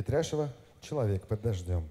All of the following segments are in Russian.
Петряшева «Человек под дождем».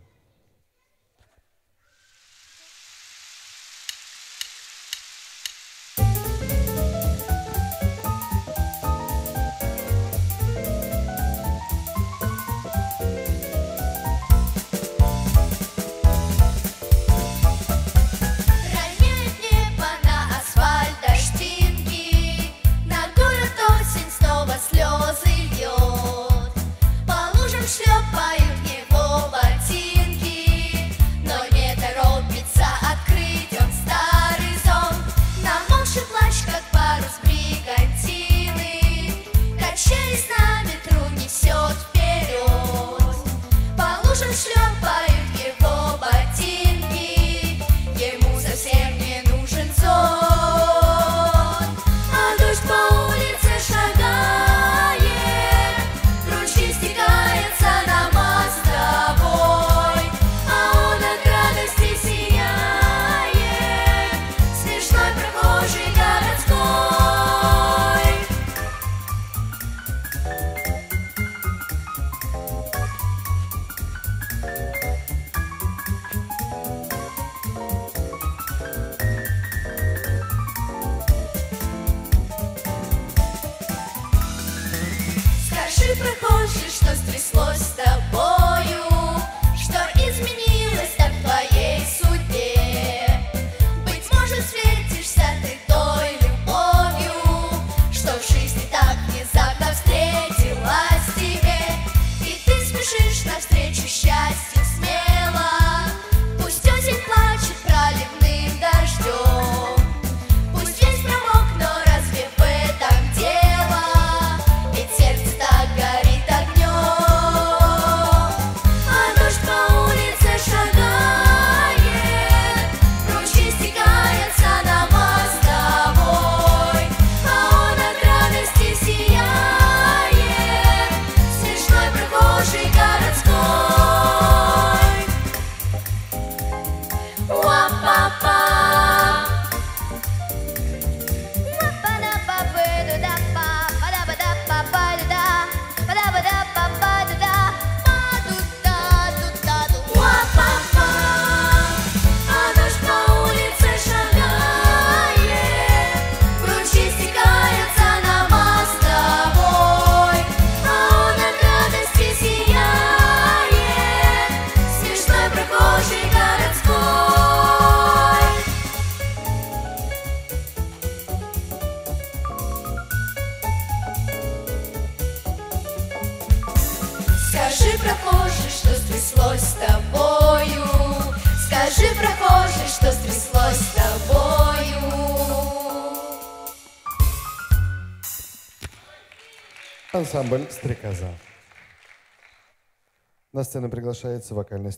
ты прохожий, что стряслось с тобою, что изменилось от твоей судьбе. Быть может, встретишься ты той любовью, что в жизни так внезапно встретилась тебе, и ты спешишь навстречу счастью. Скажи, прохожий, что стряслось с тобою? Скажи, прохожий, что стряслось с тобою? Ансамбль «Стрекоза». На сцену приглашается вокальный студент.